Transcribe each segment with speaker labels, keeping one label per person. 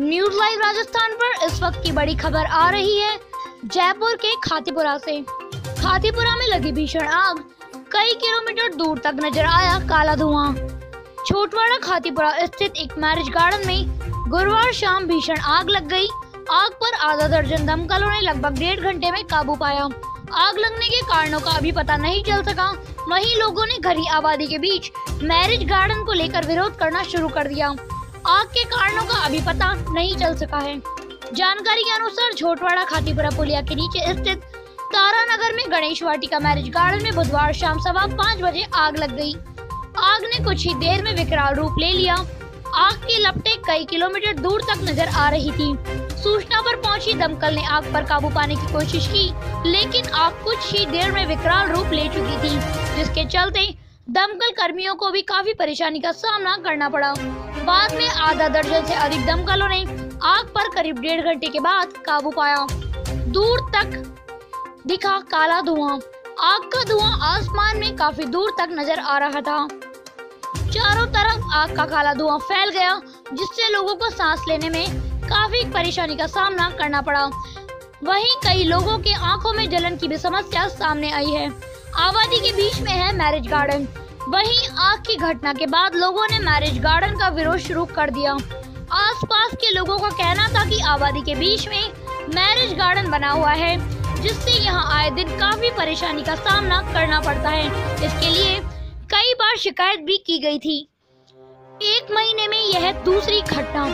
Speaker 1: News live Rajasthan पर इस वक्त की बड़ी खबर आ रही है जयपुर के खातीपुरा से। खातीपुरा में लगी भीषण आग। कई किलोमीटर दूर तक नज़र आया काला धुआँ। छोटवाड़ा खातीपुरा स्थित एक मैरिज गार्डन में गुरुवार शाम भीषण आग लग गई। आग पर आधा दर्जन दमकलों ने लगभग डेढ़ घंटे में काबू पाया। आग लगने के कारणों का अभी पता नहीं चल सका। वहीं लोगों ने घरी आबादी के बीच मैरिज गार्डन को लेकर विरोध करना शुरू कर दिया। आग के कारणों का अभी पता नहीं चल सका है। जानकारी के अनुसार झोटवाड़ा खातीपुरा पुलिया के नीचे स्थित तारानगर में गणेश वाटिका मैरिज गार्डन में बुधवार शाम सवा पाँच बजे आग लग गई। आग ने कुछ ही देर में विकराल रूप ले लिया। आग की लपटें कई किलोमीटर दूर तक नज़र आ रही थी। सूचना पर पहुँची दमकल ने आग पर काबू पाने की कोशिश की, लेकिन आग कुछ ही देर में विकराल रूप ले चुकी थी, जिसके चलते दमकल कर्मियों को भी काफ़ी परेशानी का सामना करना पड़ा। बाद में आधा दर्जन से अधिक दमकलों ने आग पर करीब डेढ़ घंटे के बाद काबू पाया। दूर तक दिखा काला धुआँ। आग का धुआँ आसमान में काफ़ी दूर तक नज़र आ रहा था। चारों तरफ़ आग का काला धुआँ फैल गया, जिससे लोगों को सांस लेने में काफ़ी परेशानी का सामना करना पड़ा। वहीं कई लोगों के आँखों में जलन की भी समस्या सामने आई है। आबादी के बीच में है मैरिज गार्डन वहीं आग की घटना के बाद लोगों ने मैरिज गार्डन का विरोध शुरू कर दिया। आसपास के लोगों का कहना था कि आबादी के बीच में मैरिज गार्डन बना हुआ है, जिससे यहाँ आए दिन काफ़ी परेशानी का सामना करना पड़ता है। इसके लिए कई बार शिकायत भी की गई थी। एक महीने में यह दूसरी घटना।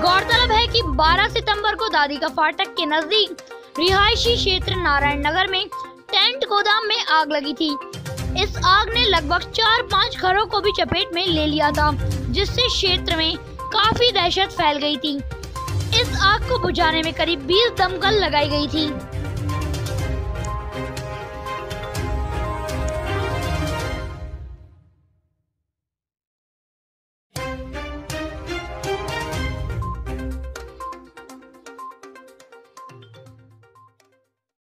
Speaker 1: गौरतलब है कि 12 सितंबर को दादी का फाटक के नज़दीक रिहायशी क्षेत्र नारायण नगर में टेंट गोदाम में आग लगी थी। इस आग ने लगभग चार पाँच घरों को भी चपेट में ले लिया था, जिससे क्षेत्र में काफ़ी दहशत फैल गई थी। इस आग को बुझाने में करीब 20 दमकल लगाई गई थी।